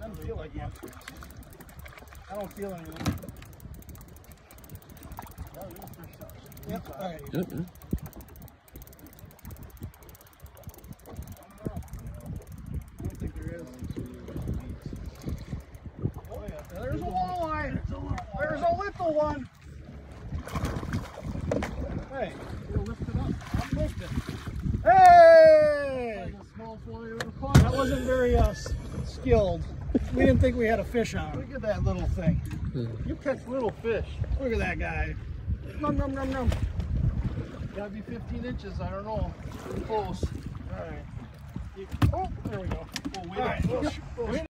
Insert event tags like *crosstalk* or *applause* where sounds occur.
Doesn't feel like one. I don't feel anything. Yep, all right. Yep, yeah. I don't think there is. Oh yeah, there's a walleye. There's a little one. Hey, you lift it up. I'm lifting. Hey! That wasn't very uh, skilled. *laughs* We didn't think we had a fish on. Look at that little thing. You catch little fish. Look at that guy. Num num num num. Gotta be 15 inches, I don't know. Pretty close. All right. You- oh, there we go. Oh,